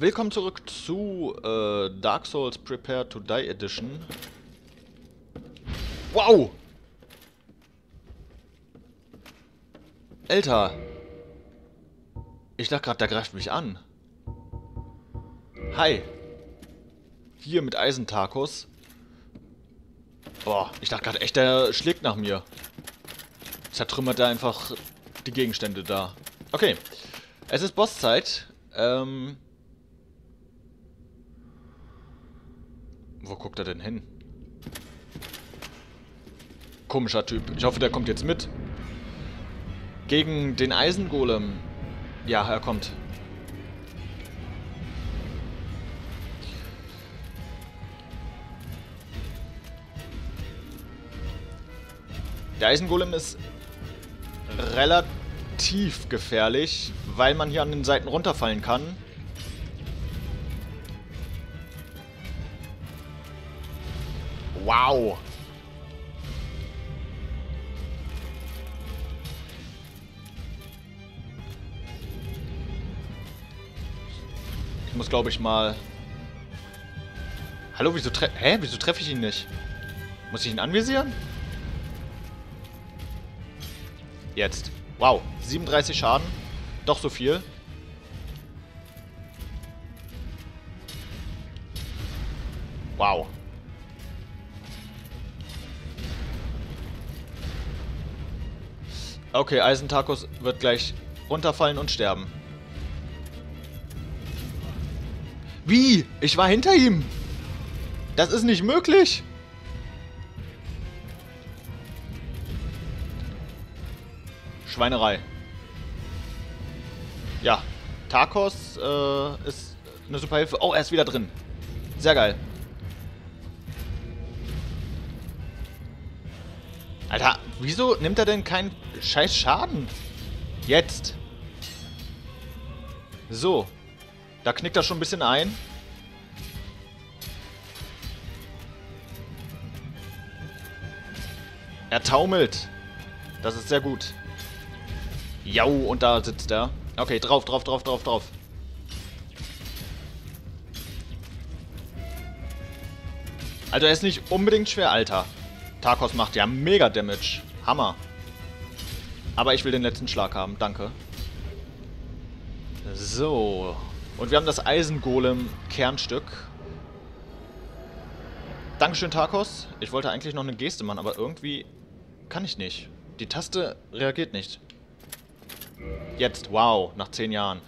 Willkommen zurück zu äh, Dark Souls Prepare to Die Edition. Wow! Alter! Ich dachte gerade, der greift mich an. Hi! Hier mit Eisentakos. Boah, ich dachte gerade echt, der schlägt nach mir. Zertrümmert er einfach die Gegenstände da. Okay. Es ist Bosszeit. Ähm. Wo guckt er denn hin? Komischer Typ. Ich hoffe, der kommt jetzt mit. Gegen den Eisengolem. Ja, er kommt. Der Eisengolem ist relativ gefährlich, weil man hier an den Seiten runterfallen kann. Wow. Ich muss, glaube ich, mal... Hallo, wieso treffe... Hä? Wieso treffe ich ihn nicht? Muss ich ihn anvisieren? Jetzt. Wow. 37 Schaden. Doch so viel. Wow. Okay, Eisentakos wird gleich runterfallen und sterben. Wie? Ich war hinter ihm. Das ist nicht möglich. Schweinerei. Ja, Tarkos äh, ist eine super Hilfe. Oh, er ist wieder drin. Sehr geil. Alter, wieso nimmt er denn keinen scheiß Schaden? Jetzt. So. Da knickt er schon ein bisschen ein. Er taumelt. Das ist sehr gut. Jau, und da sitzt er. Okay, drauf, drauf, drauf, drauf, drauf. Also er ist nicht unbedingt schwer, Alter. Tarkos macht ja mega Damage. Hammer. Aber ich will den letzten Schlag haben, danke. So. Und wir haben das Eisengolem-Kernstück. Dankeschön, Tarkos. Ich wollte eigentlich noch eine Geste machen, aber irgendwie kann ich nicht. Die Taste reagiert nicht. Jetzt, wow, nach 10 Jahren.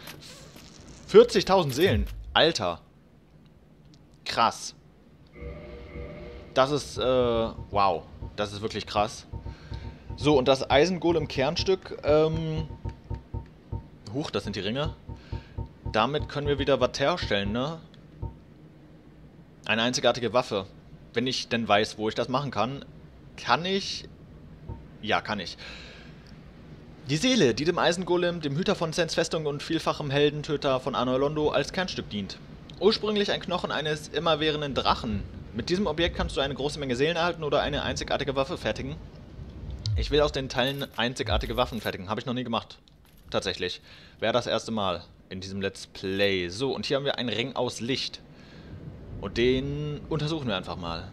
40.000 Seelen. Alter. Krass. Das ist, äh, wow. Das ist wirklich krass. So, und das Eisengolem-Kernstück, ähm... Huch, das sind die Ringe. Damit können wir wieder was herstellen, ne? Eine einzigartige Waffe. Wenn ich denn weiß, wo ich das machen kann, kann ich... Ja, kann ich. Die Seele, die dem Eisengolem, dem Hüter von Sens Festung und vielfachem Heldentöter von Anolondo als Kernstück dient. Ursprünglich ein Knochen eines immerwährenden Drachen. Mit diesem Objekt kannst du eine große Menge Seelen erhalten oder eine einzigartige Waffe fertigen. Ich will aus den Teilen einzigartige Waffen fertigen. Habe ich noch nie gemacht. Tatsächlich. Wäre das erste Mal in diesem Let's Play. So, und hier haben wir einen Ring aus Licht. Und den untersuchen wir einfach mal.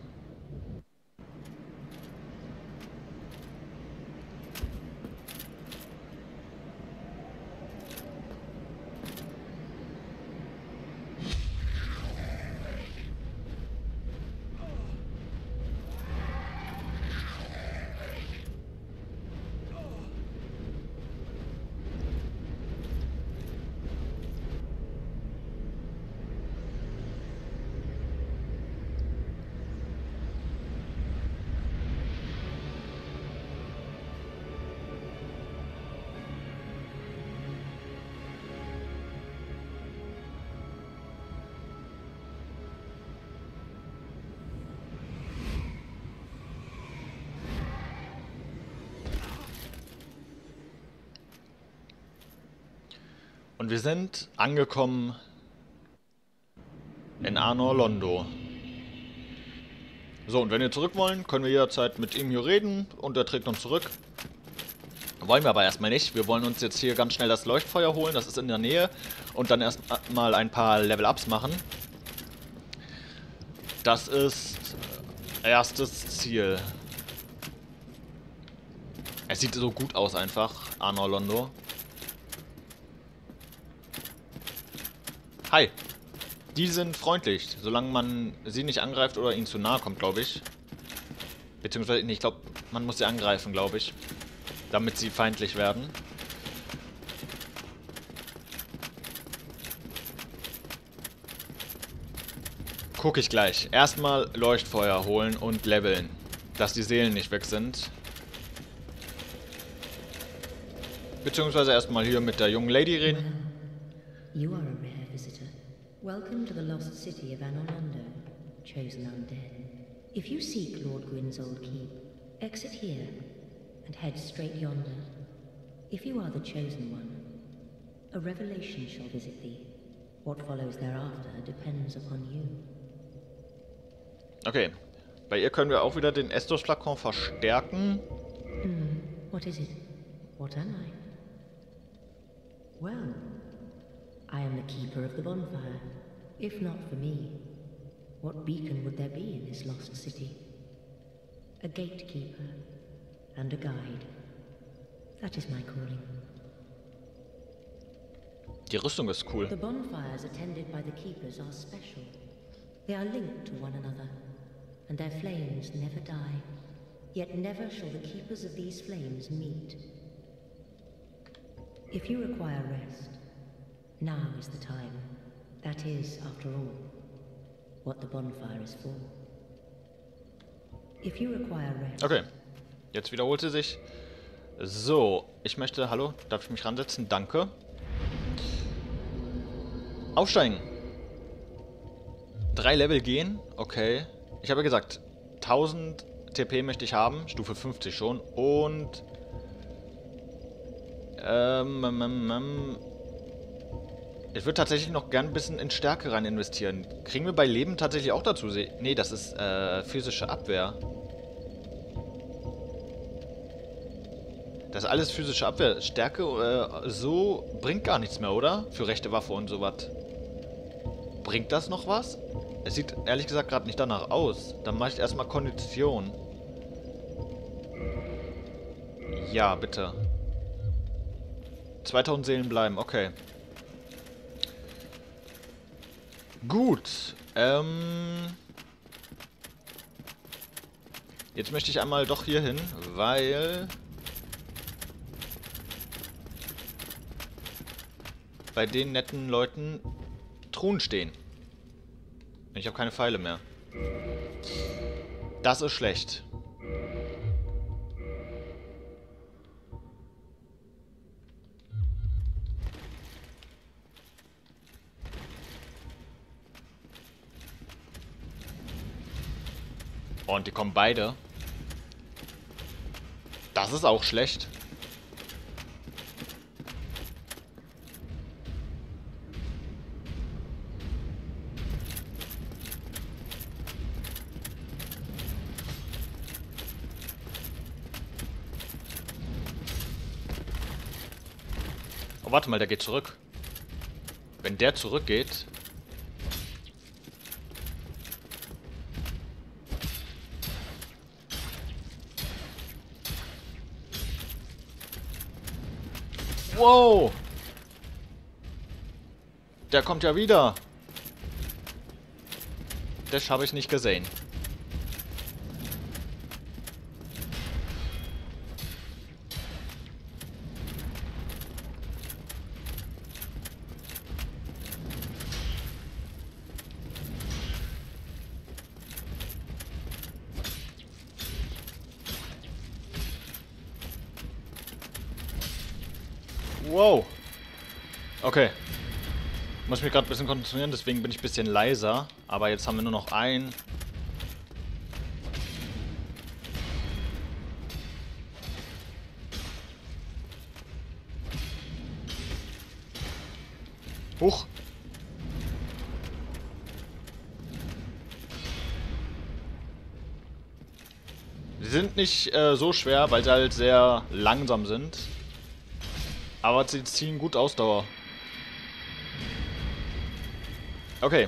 Und wir sind angekommen in Arnor Londo. So, und wenn wir zurück wollen, können wir jederzeit mit ihm hier reden und er trägt uns zurück. Wollen wir aber erstmal nicht. Wir wollen uns jetzt hier ganz schnell das Leuchtfeuer holen. Das ist in der Nähe. Und dann erstmal ein paar Level-Ups machen. Das ist erstes Ziel. Es sieht so gut aus einfach, Arno Londo. Hi. Die sind freundlich, solange man sie nicht angreift oder ihnen zu nahe kommt, glaube ich. Beziehungsweise, ich glaube, man muss sie angreifen, glaube ich. Damit sie feindlich werden. Guck ich gleich. Erstmal Leuchtfeuer holen und leveln. Dass die Seelen nicht weg sind. Beziehungsweise erstmal hier mit der jungen Lady reden. You are a rare visitor. Welcome to the lost city of Anorlando, chosen undead. If you seek Lord Gwyn's old keep, exit here and head straight yonder. If you are the chosen one, a revelation shall visit thee. What follows thereafter depends upon you. Okay. Bei ihr können wir auch wieder den Estus-Flakon verstärken. Mm, what is it? What am I? Well, I am the keeper of the bonfire. If not for me, what beacon would there be in this lost city? A gatekeeper and a guide. That is my calling. Die Rüstung ist cool. The bonfires attended by the keepers are special. They are linked to one another and their flames never die. Yet never shall the keepers of these flames meet. If you require rest, now is the time. That is, after all, what the bonfire is for. If you require rest. Okay. Jetzt wiederholt sie sich. So, ich möchte... Hallo, darf ich mich ransetzen? Danke. Aufsteigen. Drei Level gehen. Okay. Ich habe gesagt, 1000 TP möchte ich haben, Stufe 50 schon. Und... Ähm, ähm, ähm, ähm, ich würde tatsächlich noch gern ein bisschen in Stärke rein investieren. Kriegen wir bei Leben tatsächlich auch dazu? Nee, das ist äh, physische Abwehr. Das ist alles physische Abwehr. Stärke äh, so bringt gar nichts mehr, oder? Für rechte Waffe und sowas. Bringt das noch was? Es sieht ehrlich gesagt gerade nicht danach aus. Dann mache ich erstmal Kondition. Ja, bitte. 2000 Seelen bleiben, okay. Gut. Ähm... Jetzt möchte ich einmal doch hier hin, weil... Bei den netten Leuten Truhen stehen. Ich habe keine Pfeile mehr. Das ist schlecht. Und die kommen beide. Das ist auch schlecht. Oh, warte mal, der geht zurück. Wenn der zurückgeht... Wow! Der kommt ja wieder. Das habe ich nicht gesehen. Wow. Okay. Muss mich gerade ein bisschen konzentrieren, deswegen bin ich ein bisschen leiser. Aber jetzt haben wir nur noch ein. Huch. Sie sind nicht äh, so schwer, weil sie halt sehr langsam sind. Aber sie ziehen gut Ausdauer. Okay.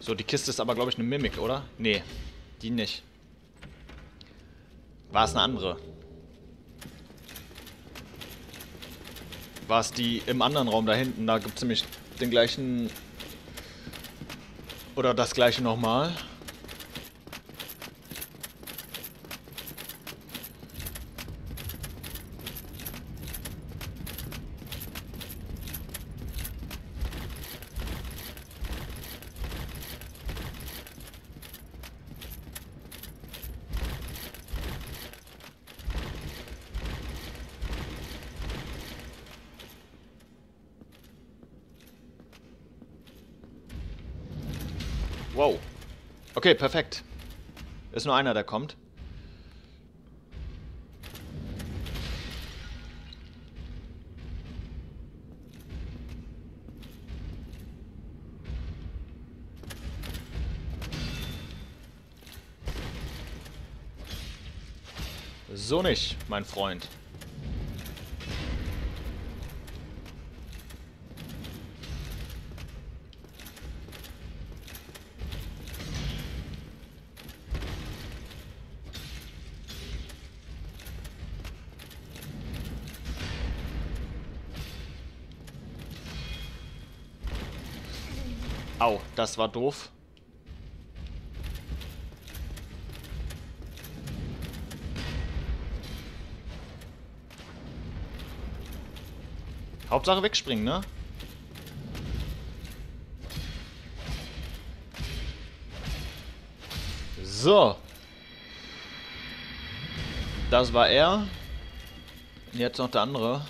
So, die Kiste ist aber, glaube ich, eine Mimik, oder? Nee, die nicht. War es eine andere? War es die im anderen Raum da hinten? Da gibt es nämlich den gleichen... Oder das gleiche nochmal. Wow. Okay, perfekt. Ist nur einer, der kommt. So nicht, mein Freund. Au, das war doof. Hauptsache wegspringen, ne? So. Das war er. Jetzt noch der andere.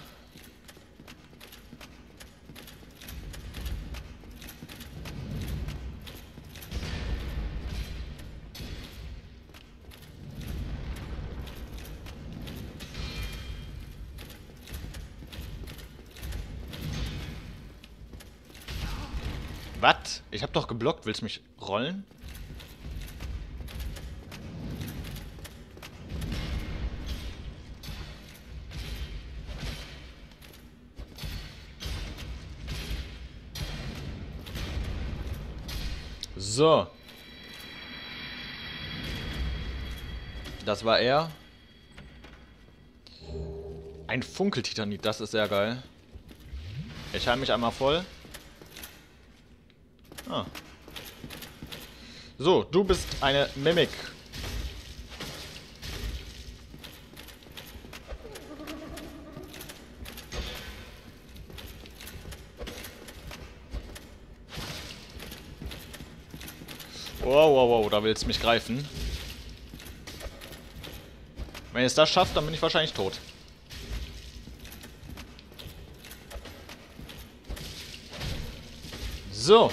Was? Ich hab doch geblockt. Willst du mich rollen? So. Das war er. Ein Funkeltitanit, das ist sehr geil. Ich heile mich einmal voll. Ah. So, du bist eine Mimik. Wow, wow, wow, da willst du mich greifen. Wenn es das schafft, dann bin ich wahrscheinlich tot. So,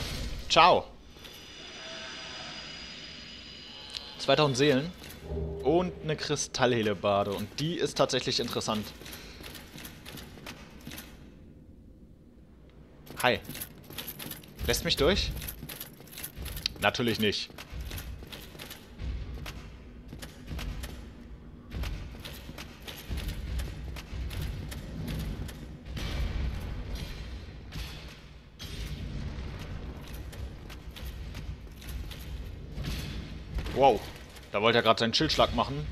ciao. 2000 Seelen und eine Kristallhelebade und die ist tatsächlich interessant. Hi. Lässt mich durch? Natürlich nicht. Wow. Da wollte er gerade seinen Schildschlag machen.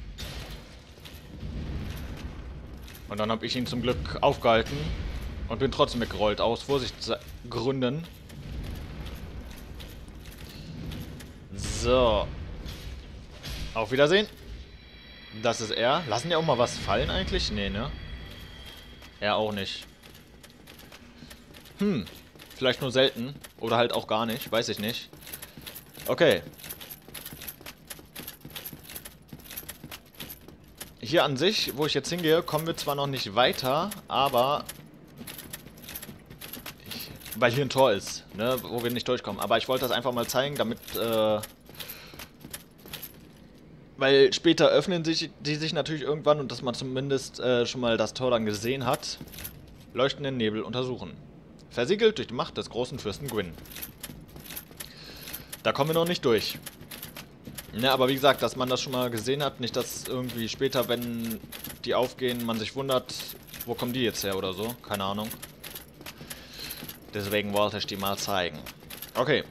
Und dann habe ich ihn zum Glück aufgehalten und bin trotzdem weggerollt aus Vorsichtsgründen. So. Auf Wiedersehen. Das ist er. Lassen die auch mal was fallen eigentlich? Nee, ne? Er auch nicht. Hm. Vielleicht nur selten. Oder halt auch gar nicht. Weiß ich nicht. Okay. Hier an sich, wo ich jetzt hingehe, kommen wir zwar noch nicht weiter, aber... Ich, weil hier ein Tor ist, ne, wo wir nicht durchkommen. Aber ich wollte das einfach mal zeigen, damit... Äh, weil später öffnen sich die sich natürlich irgendwann und dass man zumindest äh, schon mal das Tor dann gesehen hat. Leuchtenden Nebel untersuchen. Versiegelt durch die Macht des großen Fürsten Gwyn. Da kommen wir noch nicht durch. Ne, aber wie gesagt, dass man das schon mal gesehen hat, nicht dass irgendwie später, wenn die aufgehen, man sich wundert, wo kommen die jetzt her oder so. Keine Ahnung. Deswegen wollte ich die mal zeigen. Okay.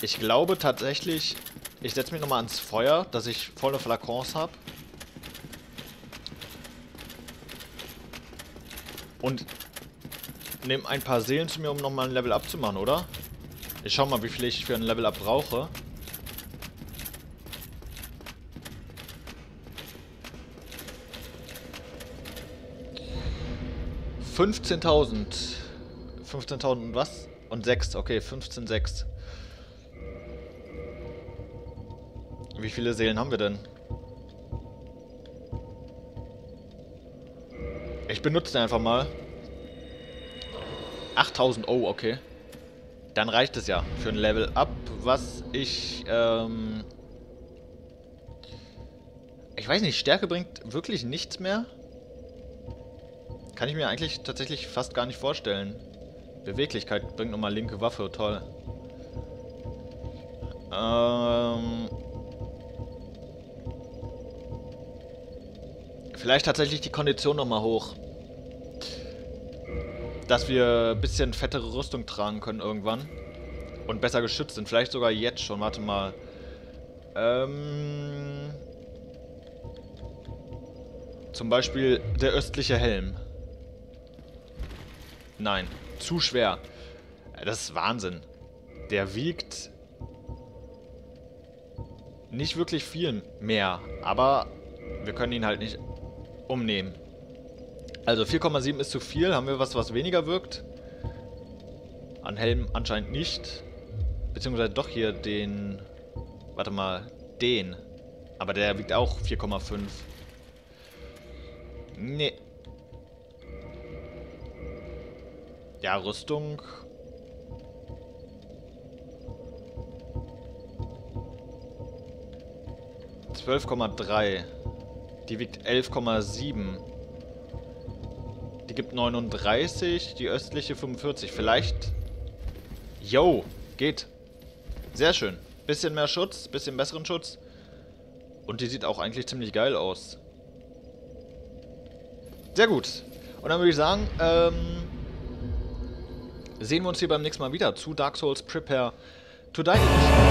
Ich glaube tatsächlich, ich setze mich nochmal ans Feuer, dass ich volle Flakons habe. Und nehme ein paar Seelen zu mir, um nochmal ein Level Up zu machen, oder? Ich schau mal, wie viel ich für ein Level Up brauche. 15.000. 15.000 was? Und 6. Okay, 15,6. Wie viele Seelen haben wir denn? Ich benutze den einfach mal. 8000, oh, okay. Dann reicht es ja für ein Level Up, was ich, ähm... Ich weiß nicht, Stärke bringt wirklich nichts mehr? Kann ich mir eigentlich tatsächlich fast gar nicht vorstellen. Beweglichkeit bringt nochmal linke Waffe, toll. Ähm... Vielleicht tatsächlich die Kondition nochmal hoch. Dass wir ein bisschen fettere Rüstung tragen können irgendwann. Und besser geschützt sind. Vielleicht sogar jetzt schon. Warte mal. Ähm... Zum Beispiel der östliche Helm. Nein, zu schwer. Das ist Wahnsinn. Der wiegt nicht wirklich viel mehr, aber wir können ihn halt nicht umnehmen. Also 4,7 ist zu viel. Haben wir was, was weniger wirkt? An Helm anscheinend nicht. Beziehungsweise doch hier den... Warte mal, den. Aber der wiegt auch 4,5. Nee. Ja, Rüstung. Zwölf Komma drei. Die wiegt 11,7. Die gibt 39, die östliche 45. Vielleicht... Yo, geht. Sehr schön. Bisschen mehr Schutz, bisschen besseren Schutz. Und die sieht auch eigentlich ziemlich geil aus. Sehr gut. Und dann würde ich sagen, ähm, sehen wir uns hier beim nächsten Mal wieder zu Dark Souls Prepare to Die